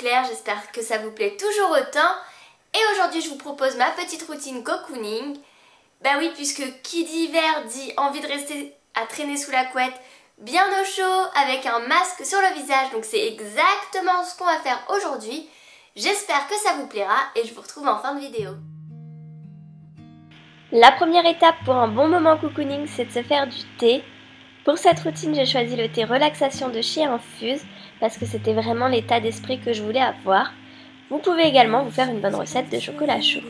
Claire, j'espère que ça vous plaît toujours autant. Et aujourd'hui je vous propose ma petite routine cocooning. Bah oui, puisque qui dit hiver dit envie de rester à traîner sous la couette, bien au chaud, avec un masque sur le visage. Donc c'est exactement ce qu'on va faire aujourd'hui. J'espère que ça vous plaira et je vous retrouve en fin de vidéo. La première étape pour un bon moment cocooning, c'est de se faire du thé. Pour cette routine, j'ai choisi le thé relaxation de chez Infuse parce que c'était vraiment l'état d'esprit que je voulais avoir. Vous pouvez également vous faire une bonne recette de chocolat chaud.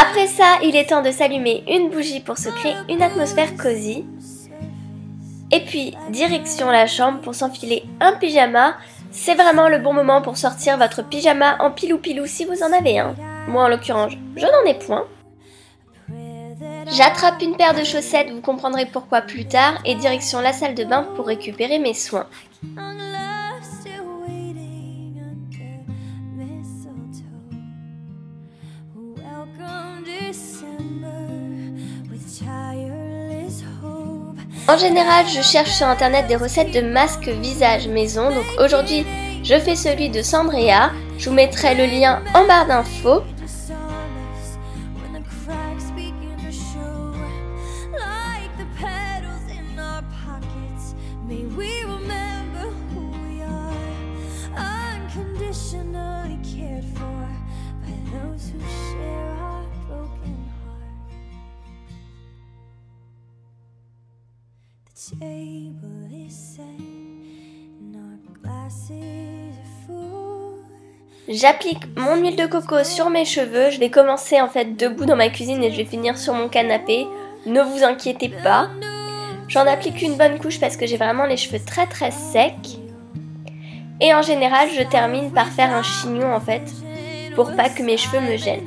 Après ça, il est temps de s'allumer une bougie pour se créer une atmosphère cosy. Et puis, direction la chambre pour s'enfiler un pyjama. C'est vraiment le bon moment pour sortir votre pyjama en pilou-pilou si vous en avez un. Moi en l'occurrence, je n'en ai point. J'attrape une paire de chaussettes, vous comprendrez pourquoi plus tard, et direction la salle de bain pour récupérer mes soins. En général, je cherche sur internet des recettes de masques visage maison, donc aujourd'hui je fais celui de Sandrea, je vous mettrai le lien en barre d'infos. J'applique mon huile de coco sur mes cheveux. Je vais commencer en fait debout dans ma cuisine et je vais finir sur mon canapé. Ne vous inquiétez pas. J'en applique une bonne couche parce que j'ai vraiment les cheveux très très secs. Et en général, je termine par faire un chignon en fait pour pas que mes cheveux me gênent.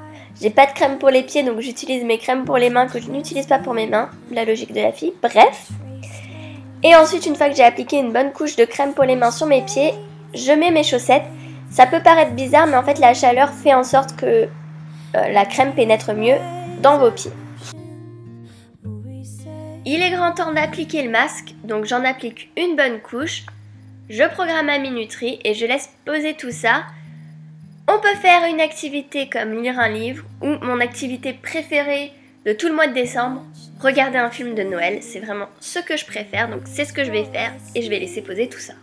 j'ai pas de crème pour les pieds, donc j'utilise mes crèmes pour les mains que je n'utilise pas pour mes mains. La logique de la fille. Bref. Et ensuite, une fois que j'ai appliqué une bonne couche de crème pour les mains sur mes pieds, je mets mes chaussettes. Ça peut paraître bizarre, mais en fait, la chaleur fait en sorte que euh, la crème pénètre mieux dans vos pieds. Il est grand temps d'appliquer le masque, donc j'en applique une bonne couche. Je programme ma minuterie et je laisse poser tout ça. On peut faire une activité comme lire un livre ou mon activité préférée de tout le mois de décembre, regarder un film de Noël. C'est vraiment ce que je préfère, donc c'est ce que je vais faire et je vais laisser poser tout ça.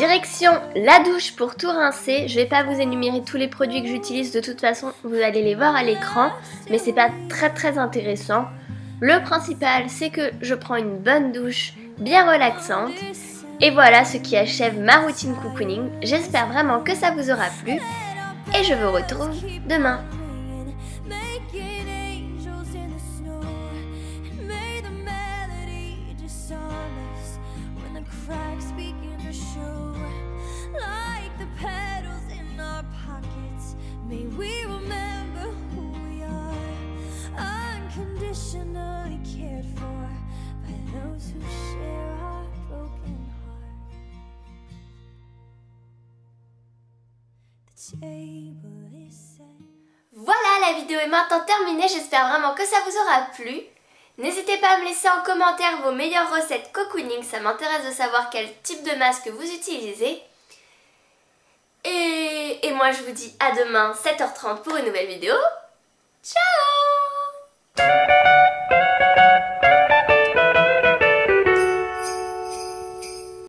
Direction la douche pour tout rincer. Je vais pas vous énumérer tous les produits que j'utilise, de toute façon vous allez les voir à l'écran, mais c'est pas très très intéressant. Le principal c'est que je prends une bonne douche bien relaxante. Et voilà ce qui achève ma routine cocooning. J'espère vraiment que ça vous aura plu et je vous retrouve demain. Voilà, la vidéo est maintenant terminée. J'espère vraiment que ça vous aura plu. N'hésitez pas à me laisser en commentaire vos meilleures recettes cocooning. Ça m'intéresse de savoir quel type de masque vous utilisez. Et, moi, je vous dis à demain, 7h30 pour une nouvelle vidéo. Ciao